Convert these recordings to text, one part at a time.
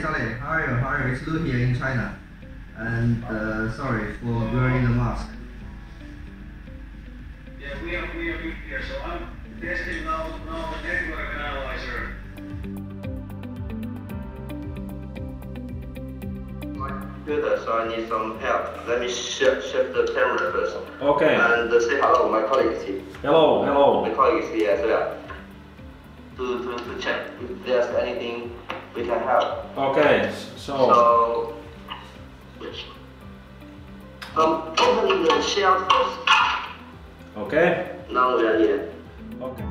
Sally, Sally, how are you? How are you? It's Lou here in China. And uh, sorry for wearing the mask. Yeah, we are, we are good here, so I'm testing now, now network analyzer. Good, so I need some help. Let me shift, shift the camera first. Okay. And uh, say hello, my colleague is here. Hello, hello. My colleague is here as well. To, to, to check if there's anything we can help. Okay, so So, um, opening the shell first. okay, Now we are here. okay.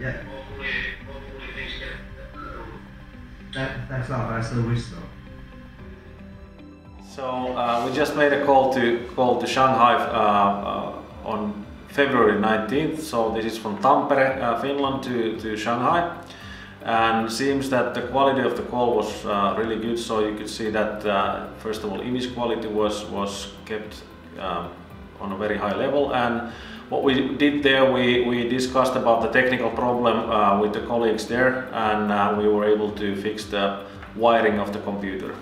Yeah. That, thanks a lot. I still wish so. So uh, we just made a call to call to Shanghai uh, uh, on February 19th. So this is from Tampere, uh, Finland to, to Shanghai. And seems that the quality of the call was uh, really good. So you could see that uh, first of all, image quality was was kept um, on a very high level. And what we did there, we, we discussed about the technical problem uh, with the colleagues there, and uh, we were able to fix the wiring of the computer.